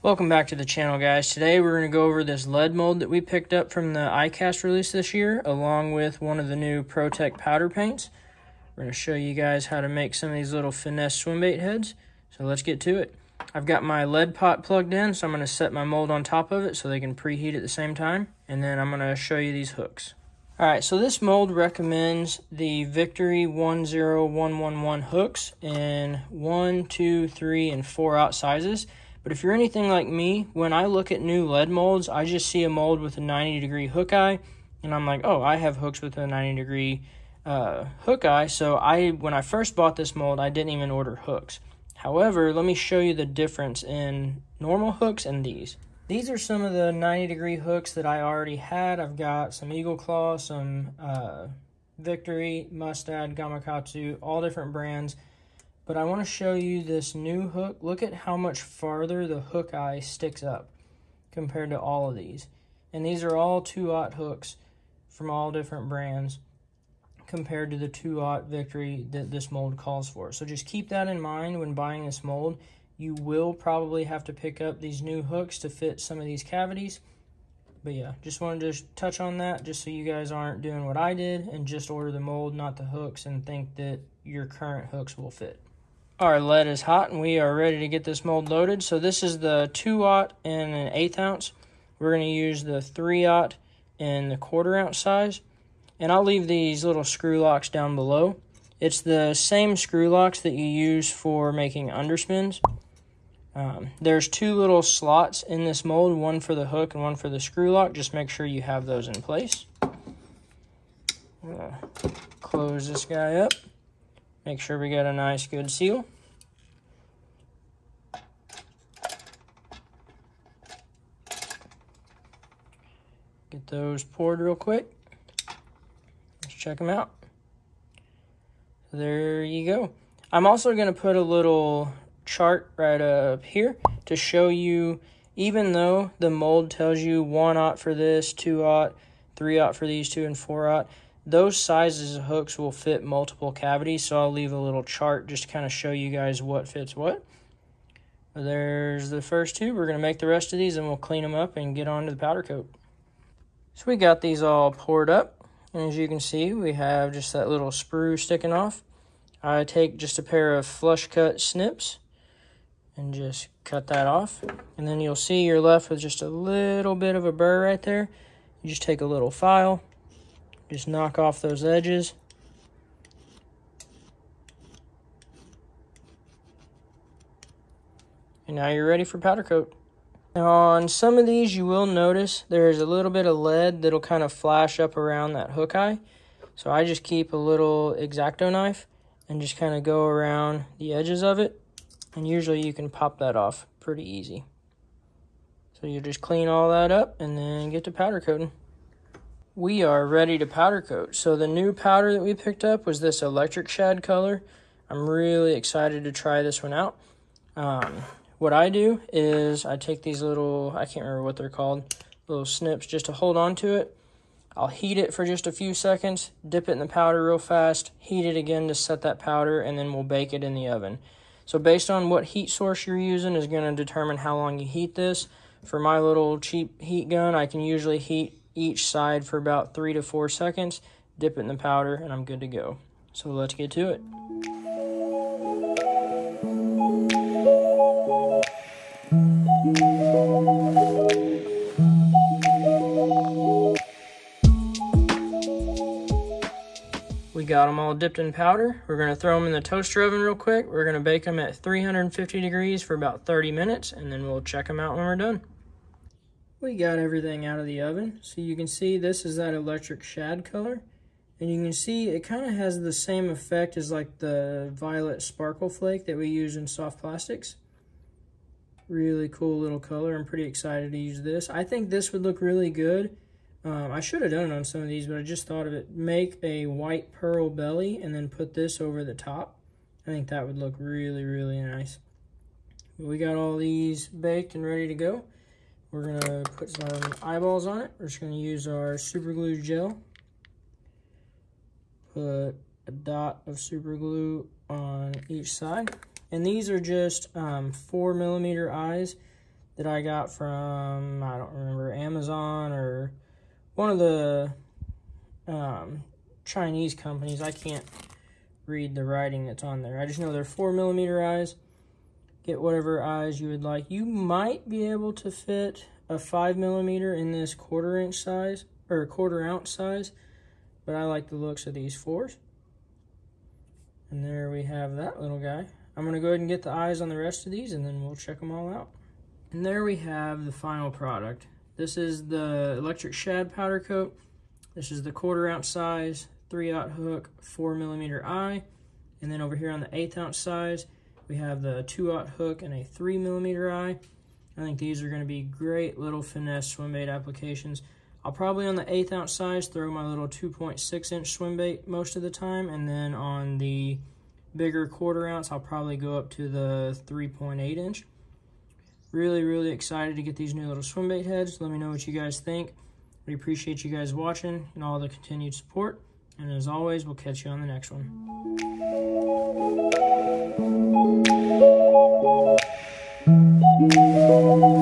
Welcome back to the channel guys. Today we're going to go over this lead mold that we picked up from the ICAST release this year along with one of the new Pro-Tec powder paints. We're going to show you guys how to make some of these little finesse swim bait heads. So let's get to it. I've got my lead pot plugged in so I'm going to set my mold on top of it so they can preheat at the same time and then I'm going to show you these hooks. Alright, so this mold recommends the Victory 10111 hooks in 1, 2, 3, and 4 aught sizes. But if you're anything like me, when I look at new lead molds, I just see a mold with a 90 degree hook eye, and I'm like, oh, I have hooks with a 90 degree uh, hook eye. So I, when I first bought this mold, I didn't even order hooks. However, let me show you the difference in normal hooks and these. These are some of the 90 degree hooks that I already had. I've got some Eagle Claw, some uh, Victory, Mustad, Gamakatsu, all different brands. But I want to show you this new hook. Look at how much farther the hook eye sticks up compared to all of these. And these are all 2-aught hooks from all different brands compared to the 2-aught Victory that this mold calls for. So just keep that in mind when buying this mold. You will probably have to pick up these new hooks to fit some of these cavities. But yeah, just wanted to touch on that just so you guys aren't doing what I did and just order the mold, not the hooks, and think that your current hooks will fit. Our lead is hot and we are ready to get this mold loaded. So this is the 2-aught and an eighth ounce. We're going to use the 3-aught and the quarter ounce size. And I'll leave these little screw locks down below. It's the same screw locks that you use for making underspins. Um, there's two little slots in this mold, one for the hook and one for the screw lock. Just make sure you have those in place. close this guy up. Make sure we get a nice good seal. Get those poured real quick. Let's check them out. There you go. I'm also going to put a little chart right up here to show you, even though the mold tells you 1-aught for this, 2-aught, 3-aught for these two, and 4-aught, those sizes of hooks will fit multiple cavities, so I'll leave a little chart just to kind of show you guys what fits what. There's the first two. We're going to make the rest of these and we'll clean them up and get on to the powder coat. So we got these all poured up. And as you can see, we have just that little sprue sticking off. I take just a pair of flush cut snips and just cut that off. And then you'll see you're left with just a little bit of a burr right there. You just take a little file, just knock off those edges. And now you're ready for powder coat. Now on some of these you will notice there's a little bit of lead that'll kind of flash up around that hook eye. So I just keep a little X-Acto knife and just kind of go around the edges of it and usually you can pop that off pretty easy. So you just clean all that up and then get to powder coating. We are ready to powder coat. So the new powder that we picked up was this electric shad color. I'm really excited to try this one out. Um, what I do is I take these little, I can't remember what they're called, little snips just to hold on to it. I'll heat it for just a few seconds, dip it in the powder real fast, heat it again to set that powder, and then we'll bake it in the oven. So based on what heat source you're using is going to determine how long you heat this. For my little cheap heat gun, I can usually heat each side for about three to four seconds, dip it in the powder, and I'm good to go. So let's get to it. We got them all dipped in powder. We're going to throw them in the toaster oven real quick. We're going to bake them at 350 degrees for about 30 minutes, and then we'll check them out when we're done. We got everything out of the oven. So you can see this is that electric shad color. And you can see it kind of has the same effect as like the violet sparkle flake that we use in soft plastics. Really cool little color. I'm pretty excited to use this. I think this would look really good um, I should have done it on some of these, but I just thought of it. Make a white pearl belly and then put this over the top. I think that would look really, really nice. We got all these baked and ready to go. We're going to put some eyeballs on it. We're just going to use our super glue gel. Put a dot of super glue on each side. And these are just um, four millimeter eyes that I got from, I don't remember, Amazon or one of the um, Chinese companies. I can't read the writing that's on there. I just know they're four millimeter eyes. Get whatever eyes you would like. You might be able to fit a five millimeter in this quarter inch size or quarter ounce size, but I like the looks of these fours. And there we have that little guy. I'm gonna go ahead and get the eyes on the rest of these and then we'll check them all out. And there we have the final product. This is the electric shad powder coat. This is the quarter ounce size, three aught hook, four millimeter eye. And then over here on the eighth ounce size, we have the two aught hook and a three millimeter eye. I think these are gonna be great little finesse swim bait applications. I'll probably on the eighth ounce size throw my little 2.6 inch swim bait most of the time. And then on the bigger quarter ounce, I'll probably go up to the 3.8 inch. Really, really excited to get these new little swim bait heads. Let me know what you guys think. We appreciate you guys watching and all the continued support. And as always, we'll catch you on the next one. Thank you.